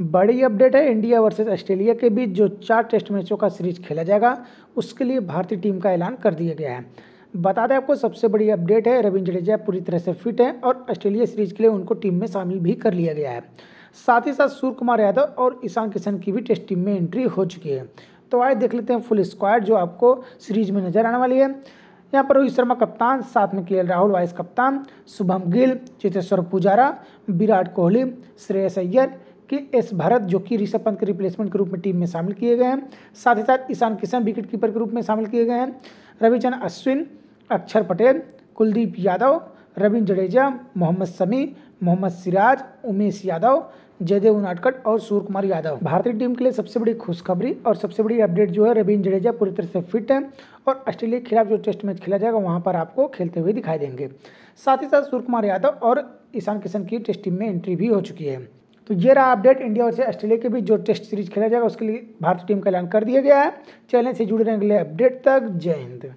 बड़ी अपडेट है India versus Australia के बीच, जो चार टेस्ट मैचों का सीरीज़ खेला जाएगा, उसके लिए भारतीय टीम का ऐलान कर दिया गया है। बता दें आपको, सबसे बड़ी अपडेट है, रविंद्र जडेजा पूरी तरह से फिट है और ऑस्ट्रेलिया सीरीज़ के लिए उनको टीम में शामिल भी कर लिया गया है। साथ ही साथ सूर्य कुमार यादव और ईशान किशन की भी टेस्ट टीम में एंट्री हो चुकी है। तो आए देख लेते हैं फुल स्क्वाड, जो आपको सीरीज़ में नज़र आने वाली है। यहाँ पर रोहित शर्मा कप्तान, साथ में के राहुल वाइस कप्तान, शुभम गिल चेतेश्वर पुजारा, विराट कोहली, श्रेयस अय्यर कि एस भारत, जो कि ऋषभ पंत के रिप्लेसमेंट के रूप में टीम में शामिल किए गए हैं। साथ ही साथ ईशान किशन विकेट कीपर के रूप में शामिल किए गए हैं। रविचंद्र अश्विन, अक्षर पटेल, कुलदीप यादव, रविंद्र जडेजा, मोहम्मद समी मोहम्मद सिराज, उमेश यादव, जयदेव उनाटकट और सूर्य कुमार यादव। भारतीय टीम के लिए सबसे बड़ी खुशखबरी और सबसे बड़ी अपडेट जो है रविंद्र जडेजा पूरी तरह से फिट है और ऑस्ट्रेलिया के खिलाफ जो टेस्ट मैच खेला जाएगा, वहाँ पर आपको खेलते हुए दिखाई देंगे। साथ ही साथ सूर्य कुमार यादव और ईशान किशन की टेस्ट टीम में एंट्री भी हो चुकी है। तो ये रहा अपडेट इंडिया और ऑस्ट्रेलिया के बीच जो टेस्ट सीरीज़ खेला जाएगा, उसके लिए भारतीय टीम का ऐलान कर दिया गया है। चैलेंज से जुड़े रहने के लिए अपडेट तक, जय हिंद।